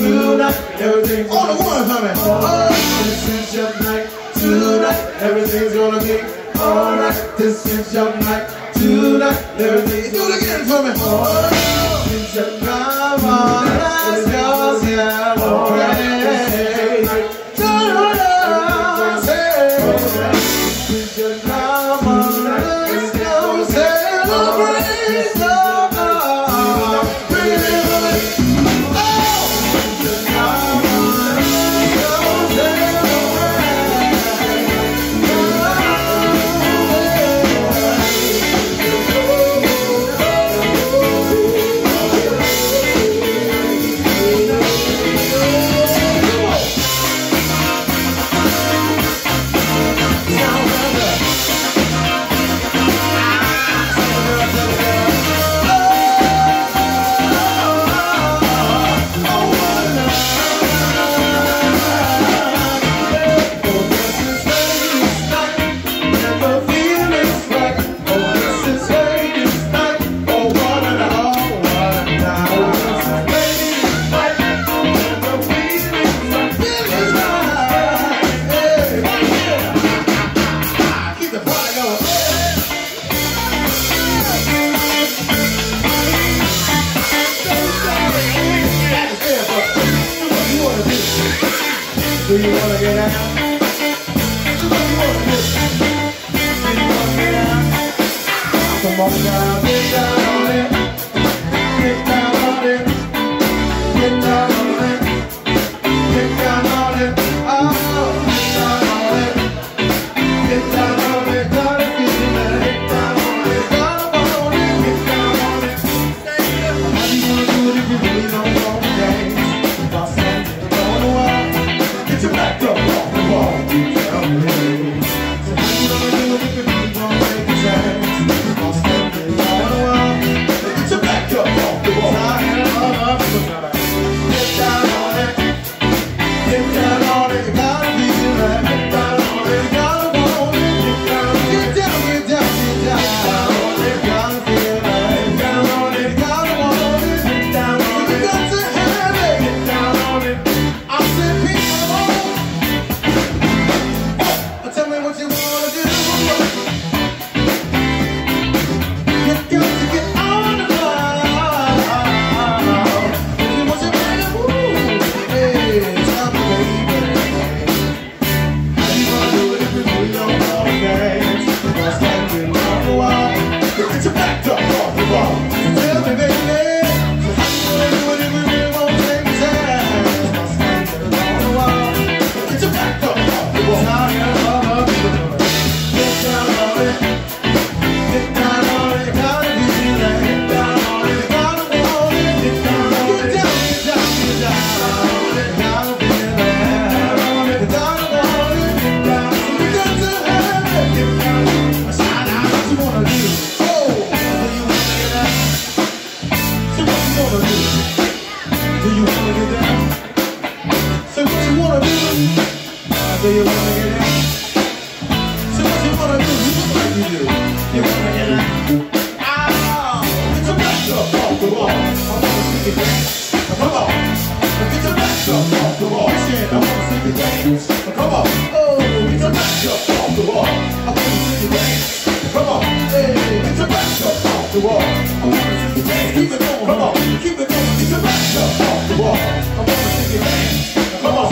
tonight, everything's all the ones, honey. Uh. This is your night tonight, everything's gonna be alright. This is your night tonight, everything's do it again for me. Oh, this is your night, all yours, yeah. Do you wanna get out? Do you wanna get out? Do you wanna get out? Come on now. Do you wanna get down? Say what you wanna do. Say you wanna get down? Say what you wanna do. You look like you do. You wanna get down. Ow! Get your back up off the wall. I wanna see you dance. Come on. Get your back up off the wall. I wanna see you dance. Come on. Oh, back up off the wall. I wanna see you dance. Come on. Hey, back up off the wall. I wanna see you dance. Keep it going. Come on. Come on,